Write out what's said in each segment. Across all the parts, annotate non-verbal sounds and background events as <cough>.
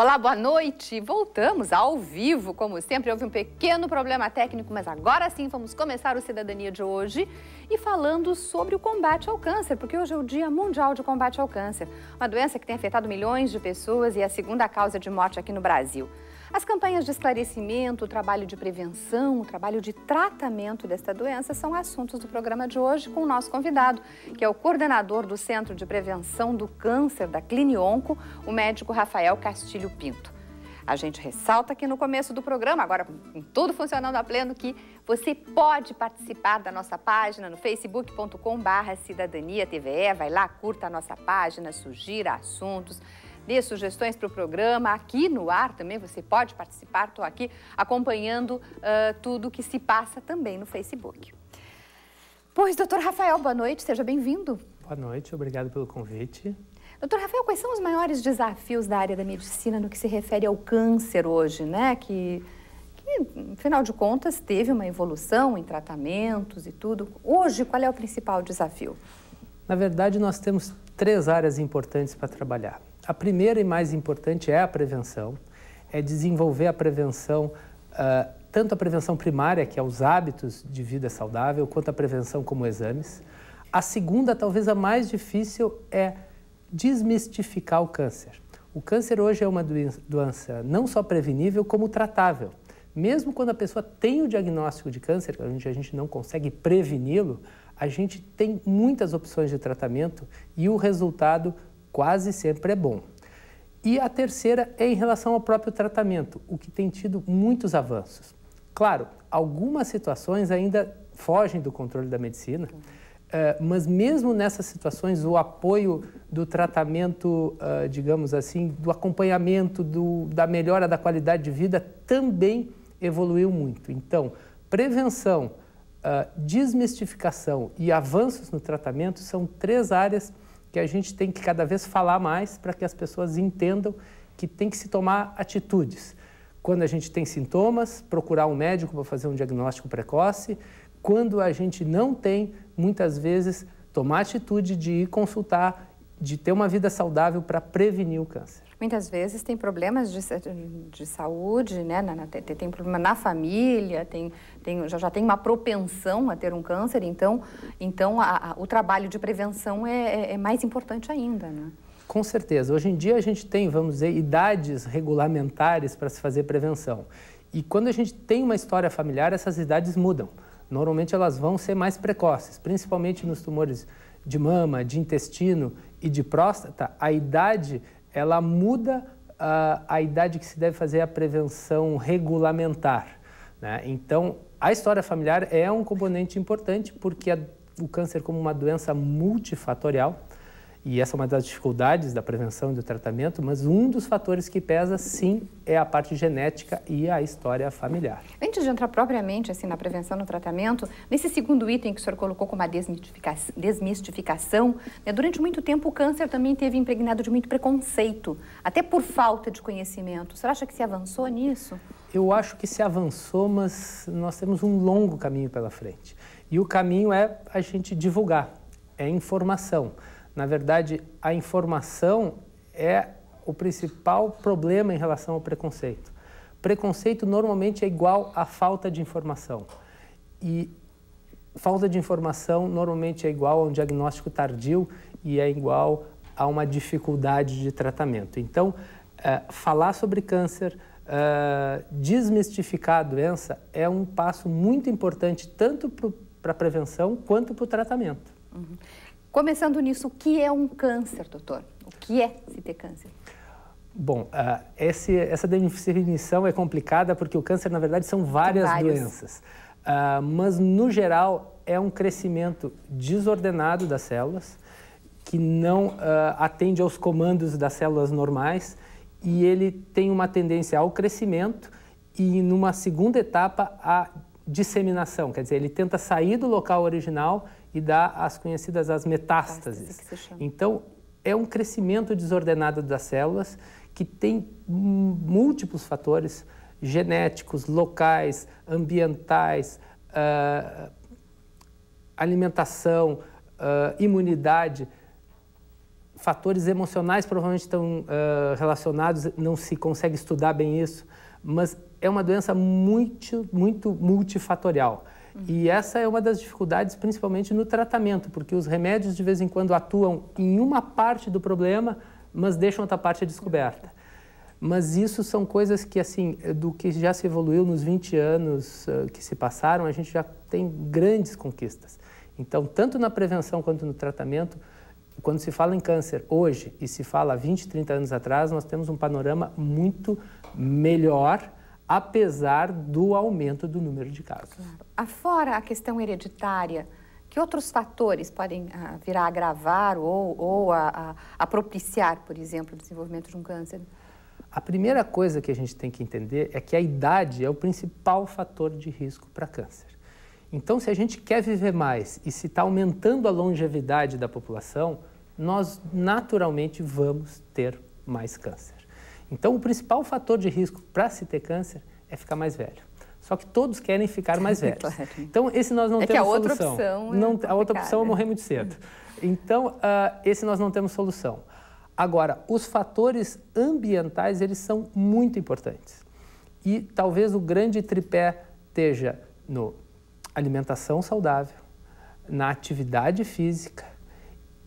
Olá, boa noite. Voltamos ao vivo, como sempre. Houve um pequeno problema técnico, mas agora sim vamos começar o Cidadania de hoje e falando sobre o combate ao câncer, porque hoje é o Dia Mundial de Combate ao Câncer, uma doença que tem afetado milhões de pessoas e é a segunda causa de morte aqui no Brasil. As campanhas de esclarecimento, o trabalho de prevenção, o trabalho de tratamento desta doença são assuntos do programa de hoje com o nosso convidado, que é o coordenador do Centro de Prevenção do Câncer da Clinionco, o médico Rafael Castilho Pinto. A gente ressalta aqui no começo do programa, agora com tudo funcionando a pleno, que você pode participar da nossa página no facebook.com.br cidadania TVE. Vai lá, curta a nossa página, sugira assuntos dê sugestões para o programa. Aqui no ar também você pode participar. Estou aqui acompanhando uh, tudo que se passa também no Facebook. Pois, doutor Rafael, boa noite, seja bem-vindo. Boa noite, obrigado pelo convite. Doutor Rafael, quais são os maiores desafios da área da medicina no que se refere ao câncer hoje, né? Que, que, afinal de contas, teve uma evolução em tratamentos e tudo. Hoje, qual é o principal desafio? Na verdade, nós temos três áreas importantes para trabalhar. A primeira e mais importante é a prevenção, é desenvolver a prevenção, uh, tanto a prevenção primária, que é os hábitos de vida saudável, quanto a prevenção como exames. A segunda, talvez a mais difícil, é desmistificar o câncer. O câncer hoje é uma doença não só prevenível, como tratável. Mesmo quando a pessoa tem o diagnóstico de câncer, onde a gente não consegue preveni-lo, a gente tem muitas opções de tratamento e o resultado quase sempre é bom. E a terceira é em relação ao próprio tratamento, o que tem tido muitos avanços. Claro, algumas situações ainda fogem do controle da medicina, eh, mas mesmo nessas situações, o apoio do tratamento, uh, digamos assim, do acompanhamento, do, da melhora da qualidade de vida também evoluiu muito. Então, prevenção, uh, desmistificação e avanços no tratamento são três áreas que a gente tem que cada vez falar mais para que as pessoas entendam que tem que se tomar atitudes. Quando a gente tem sintomas, procurar um médico para fazer um diagnóstico precoce. Quando a gente não tem, muitas vezes, tomar atitude de ir consultar, de ter uma vida saudável para prevenir o câncer muitas vezes tem problemas de, de saúde, né? Na, na, tem, tem, problema na família, tem, tem, já, já tem uma propensão a ter um câncer, então, então a, a, o trabalho de prevenção é, é, é mais importante ainda, né? Com certeza. Hoje em dia a gente tem, vamos dizer, idades regulamentares para se fazer prevenção. E quando a gente tem uma história familiar, essas idades mudam. Normalmente elas vão ser mais precoces, principalmente nos tumores de mama, de intestino e de próstata. A idade ela muda uh, a idade que se deve fazer a prevenção regulamentar. Né? Então, a história familiar é um componente importante porque a, o câncer, como uma doença multifatorial, e essa é uma das dificuldades da prevenção e do tratamento, mas um dos fatores que pesa, sim, é a parte genética e a história familiar. Antes de entrar propriamente assim na prevenção no tratamento, nesse segundo item que o senhor colocou como a desmistificação, desmistificação né, durante muito tempo o câncer também teve impregnado de muito preconceito, até por falta de conhecimento. O senhor acha que se avançou nisso? Eu acho que se avançou, mas nós temos um longo caminho pela frente. E o caminho é a gente divulgar, é informação. Na verdade, a informação é o principal problema em relação ao preconceito. Preconceito normalmente é igual a falta de informação. E falta de informação normalmente é igual a um diagnóstico tardio e é igual a uma dificuldade de tratamento. Então, é, falar sobre câncer, é, desmistificar a doença é um passo muito importante tanto para a prevenção quanto para o tratamento. Uhum. Começando nisso, o que é um câncer, doutor? O que é se ter câncer? Bom, uh, esse, essa definição é complicada porque o câncer, na verdade, são várias doenças. Uh, mas, no geral, é um crescimento desordenado das células, que não uh, atende aos comandos das células normais e ele tem uma tendência ao crescimento e, numa segunda etapa, à disseminação. Quer dizer, ele tenta sair do local original e dá as conhecidas as metástases. Então, é um crescimento desordenado das células que tem múltiplos fatores genéticos, locais, ambientais, uh, alimentação, uh, imunidade, fatores emocionais provavelmente estão uh, relacionados, não se consegue estudar bem isso, mas é uma doença muito, muito multifatorial. E essa é uma das dificuldades, principalmente no tratamento, porque os remédios de vez em quando atuam em uma parte do problema, mas deixam outra parte descoberta. Mas isso são coisas que, assim, do que já se evoluiu nos 20 anos uh, que se passaram, a gente já tem grandes conquistas. Então, tanto na prevenção quanto no tratamento, quando se fala em câncer hoje e se fala 20, 30 anos atrás, nós temos um panorama muito melhor, apesar do aumento do número de casos. Claro. Afora a questão hereditária, que outros fatores podem uh, vir a agravar ou, ou a, a, a propiciar, por exemplo, o desenvolvimento de um câncer? A primeira coisa que a gente tem que entender é que a idade é o principal fator de risco para câncer. Então, se a gente quer viver mais e se está aumentando a longevidade da população, nós naturalmente vamos ter mais câncer. Então, o principal fator de risco para se ter câncer é ficar mais velho. Só que todos querem ficar mais <laughs> velhos. claro. Então, esse nós não é temos a outra solução. Opção é não, a outra opção é morrer muito cedo. Então, uh, esse nós não temos solução. Agora, os fatores ambientais, eles são muito importantes. E talvez o grande tripé esteja no alimentação saudável, na atividade física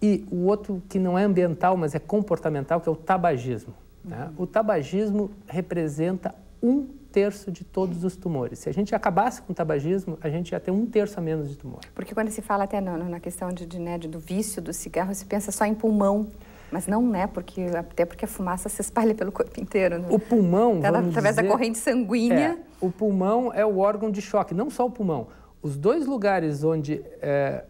e o outro que não é ambiental, mas é comportamental, que é o tabagismo. Né? Uhum. O tabagismo representa um terço de todos os tumores. Se a gente acabasse com o tabagismo, a gente ia ter um terço a menos de tumor. Porque quando se fala até na, na questão de, de, né, do vício do cigarro, se pensa só em pulmão. Mas não, né? Porque, até porque a fumaça se espalha pelo corpo inteiro. Né? O pulmão, Ela, vamos Através dizer, da corrente sanguínea. É, o pulmão é o órgão de choque, não só o pulmão. Os dois lugares onde é,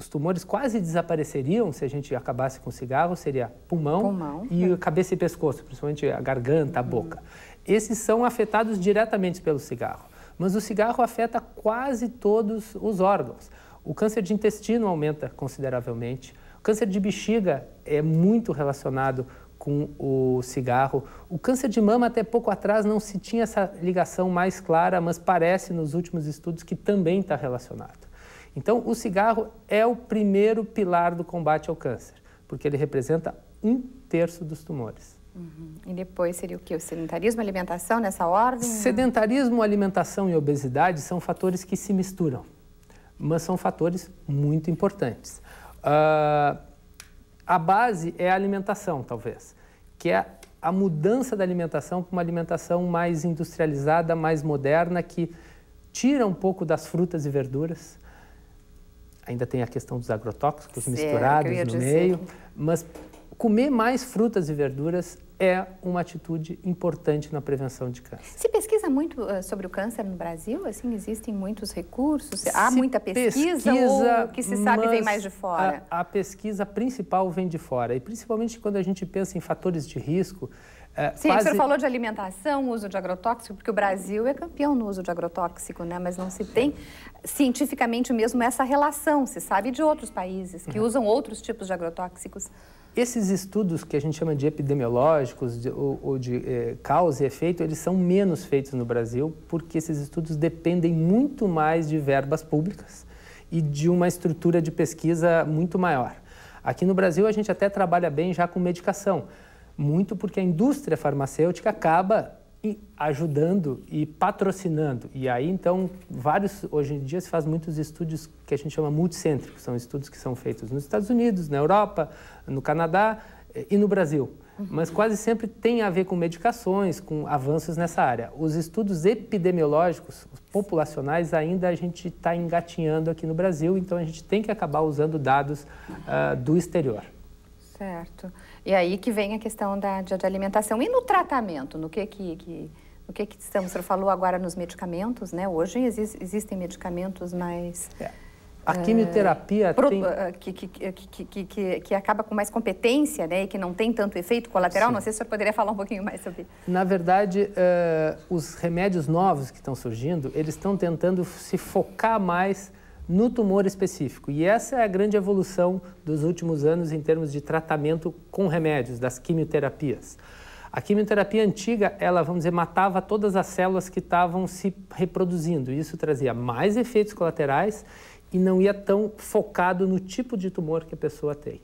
os tumores quase desapareceriam se a gente acabasse com o cigarro seria pulmão, pulmão e é. cabeça e pescoço, principalmente a garganta, a boca. Uhum. Esses são afetados diretamente pelo cigarro. Mas o cigarro afeta quase todos os órgãos. O câncer de intestino aumenta consideravelmente, o câncer de bexiga é muito relacionado com o cigarro. O câncer de mama, até pouco atrás, não se tinha essa ligação mais clara, mas parece nos últimos estudos que também está relacionado. Então, o cigarro é o primeiro pilar do combate ao câncer, porque ele representa um terço dos tumores. Uhum. E depois seria o que? O sedentarismo, alimentação nessa ordem? Sedentarismo, alimentação e obesidade são fatores que se misturam, mas são fatores muito importantes. Uh, a base é a alimentação, talvez, que é a mudança da alimentação para uma alimentação mais industrializada, mais moderna, que tira um pouco das frutas e verduras. Ainda tem a questão dos agrotóxicos certo, misturados no dizer. meio, mas comer mais frutas e verduras é uma atitude importante na prevenção de câncer. Se pesquisa muito uh, sobre o câncer no Brasil? Assim, existem muitos recursos? Se Há muita pesquisa, pesquisa ou que se sabe vem mais de fora? A, a, pesquisa principal vem de fora. E principalmente quando a gente pensa em fatores de risco... É, Sim, quase... o senhor falou de alimentação, uso de agrotóxico, porque o Brasil é campeão no uso de agrotóxico, né? mas não se tem cientificamente mesmo essa relação. Se sabe de outros países que uhum. usam outros tipos de agrotóxicos. Esses estudos que a gente chama de epidemiológicos de, ou, ou, de eh, causa e efeito, eles são menos feitos no Brasil porque esses estudos dependem muito mais de verbas públicas e de uma estrutura de pesquisa muito maior. Aqui no Brasil a gente até trabalha bem já com medicação, muito porque a indústria farmacêutica acaba ajudando e patrocinando. E aí, então, vários, hoje em dia se faz muitos estudos que a gente chama multicêntricos, são estudos que são feitos nos Estados Unidos, na Europa, no Canadá eh, e no Brasil. Uhum. Mas quase sempre tem a ver com medicações, com avanços nessa área. Os estudos epidemiológicos, populacionais, ainda a gente está engatinhando aqui no Brasil, então a gente tem que acabar usando dados uh, do exterior. Certo. E aí que vem a questão da, de, de alimentação. E no tratamento, no que que, que no que, que estamos? Você falou agora nos medicamentos, né? Hoje exi existem medicamentos mais... É. A quimioterapia pro, tem... que, que, que, que, que, acaba com mais competência, né? E que não tem tanto efeito colateral. Sim. Não sei se o senhor poderia falar um pouquinho mais sobre isso. Na verdade, uh, os remédios novos que estão surgindo, eles estão tentando se focar mais no tumor específico. E essa é a grande evolução dos últimos anos em termos de tratamento com remédios, das quimioterapias. A quimioterapia antiga, ela, vamos dizer, matava todas as células que estavam se reproduzindo. Isso trazia mais efeitos colaterais e não ia tão focado no tipo de tumor que a pessoa tem.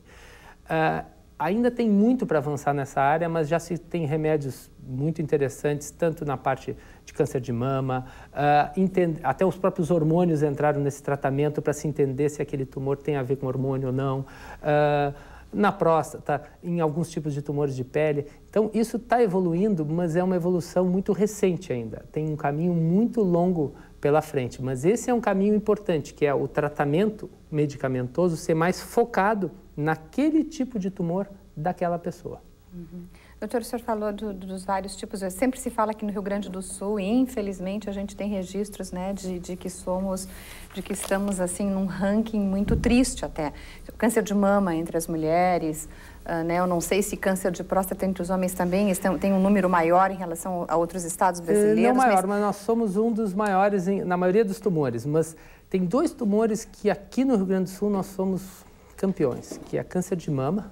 Uh, ainda tem muito para avançar nessa área, mas já se tem remédios muito interessantes, tanto na parte de câncer de mama, uh, até os próprios hormônios entraram nesse tratamento para se entender se aquele tumor tem a ver com hormônio ou não. Uh, na próstata, em alguns tipos de tumores de pele. Então, isso está evoluindo, mas é uma evolução muito recente ainda. Tem um caminho muito longo pela frente. Mas esse é um caminho importante, que é o tratamento medicamentoso ser mais focado naquele tipo de tumor daquela pessoa. Uhum. Doutor, o senhor falou do, dos vários tipos, sempre se fala aqui no Rio Grande do Sul, e infelizmente a gente tem registros né, de, de que somos, de que estamos assim num ranking muito triste até. O câncer de mama entre as mulheres, uh, né, eu não sei se câncer de próstata entre os homens também estão, tem um número maior em relação a outros estados brasileiros. Não maior, mas, mas nós somos um dos maiores em, na maioria dos tumores, mas tem dois tumores que aqui no Rio Grande do Sul nós somos campeões, que é câncer de mama,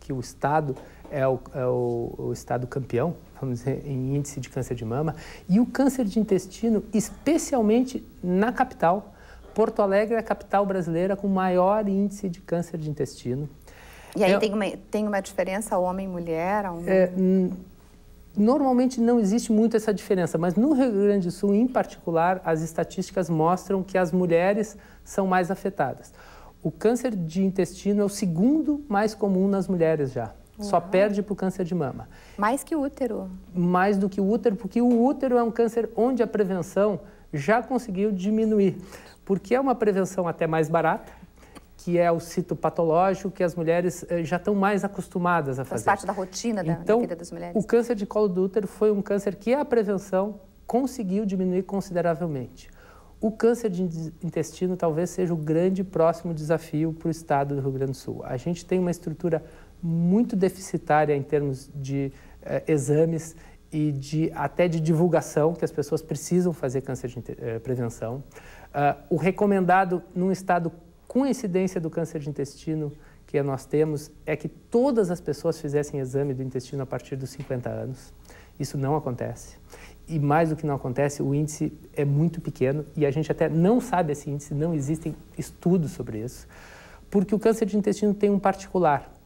que o estado é o, é o, o estado campeão, vamos dizer, em índice de câncer de mama, e o câncer de intestino, especialmente na capital. Porto Alegre é a capital brasileira com maior índice de câncer de intestino. E aí é, tem, uma, tem uma diferença homem e mulher? Um... É, normalmente não existe muito essa diferença, mas no Rio Grande do Sul, em particular, as estatísticas mostram que as mulheres são mais afetadas. O câncer de intestino é o segundo mais comum nas mulheres já. Uau. Só perde para o câncer de mama. Mais que o útero? Mais do que o útero, porque o útero é um câncer onde a prevenção já conseguiu diminuir. Porque é uma prevenção até mais barata, que é o citopatológico, que as mulheres eh, já estão mais acostumadas a fazer. Faz parte da rotina da, então, da vida das mulheres. O câncer de colo do útero foi um câncer que a prevenção conseguiu diminuir consideravelmente. O câncer de intestino talvez seja o grande próximo desafio para o estado do Rio Grande do Sul. A gente tem uma estrutura muito deficitária em termos de eh, exames e de, até de divulgação, que as pessoas precisam fazer câncer de eh, prevenção. Uh, o recomendado num estado com incidência do câncer de intestino que nós temos é que todas as pessoas fizessem exame do intestino a partir dos 50 anos. Isso não acontece. E mais do que não acontece, o índice é muito pequeno e a gente até não sabe esse índice, não existem estudos sobre isso, porque o câncer de intestino tem um particular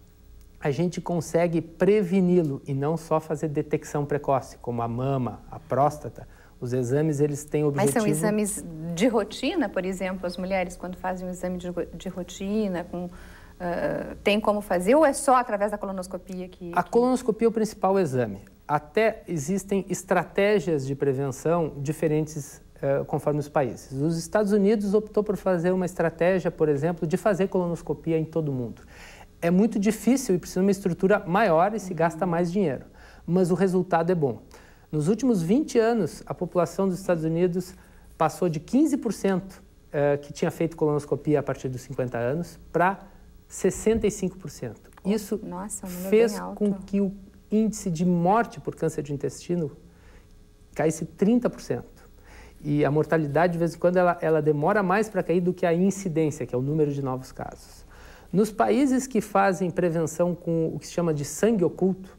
a gente consegue preveni-lo e não só fazer detecção precoce, como a mama, a próstata. Os exames, eles têm objetivo... Mas são exames de rotina, por exemplo, as mulheres quando fazem um exame de, de rotina, com, uh, tem como fazer ou é só através da colonoscopia que... A colonoscopia é o principal exame. Até existem estratégias de prevenção diferentes uh, conforme os países. Os Estados Unidos optou por fazer uma estratégia, por exemplo, de fazer colonoscopia em todo mundo é muito difícil e precisa de uma estrutura maior e se gasta mais dinheiro. Mas o resultado é bom. Nos últimos 20 anos, a população dos Estados Unidos passou de 15% eh, que tinha feito colonoscopia a partir dos 50 anos para 65%. Isso Nossa, fez com que o índice de morte por câncer de intestino caísse 30%. E a mortalidade, de vez em quando, ela, ela demora mais para cair do que a incidência, que é o número de novos casos. Nos países que fazem prevenção com o que se chama de sangue oculto,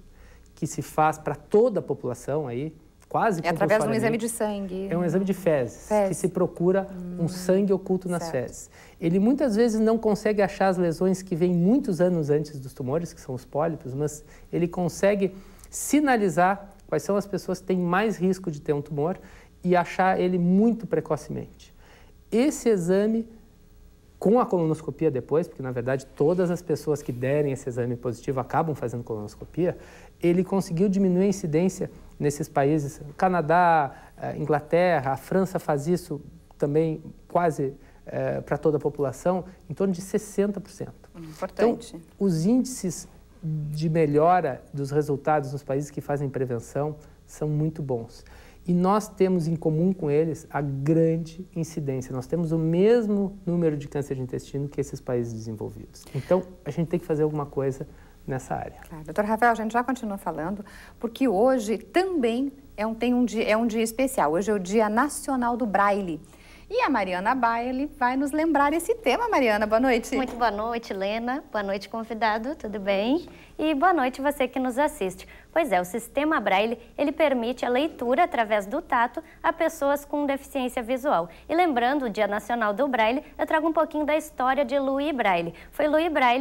que se faz para toda a população aí, quase É através de um exame de sangue. É um exame de fezes, fezes. que se procura hum, um sangue oculto nas certo. fezes. Ele muitas vezes não consegue achar as lesões que vêm muitos anos antes dos tumores, que são os pólipos, mas ele consegue sinalizar quais são as pessoas que têm mais risco de ter um tumor e achar ele muito precocemente. Esse exame com a colonoscopia depois, porque na verdade todas as pessoas que derem esse exame positivo acabam fazendo colonoscopia, ele conseguiu diminuir a incidência nesses países. Canadá, eh, Inglaterra, a França faz isso também quase é, para toda a população, em torno de 60%. Importante. Então, os índices de melhora dos resultados nos países que fazem prevenção são muito bons. E nós temos em comum com eles a grande incidência. Nós temos o mesmo número de câncer de intestino que esses países desenvolvidos. Então, a gente tem que fazer alguma coisa nessa área. Claro. Doutor Rafael, a gente já continua falando, porque hoje também é um, tem um dia, é um dia especial. Hoje é o Dia Nacional do Braille. E a Mariana Baile vai nos lembrar esse tema. Mariana, boa noite. Muito boa noite, Lena. Boa noite, convidado. Tudo bem? E boa noite você que nos assiste. Pois é, o sistema Braille, ele permite a leitura através do tato a pessoas com deficiência visual. E lembrando o Dia Nacional do Braille, eu trago um pouquinho da história de Louis Braille. Foi Louis Braille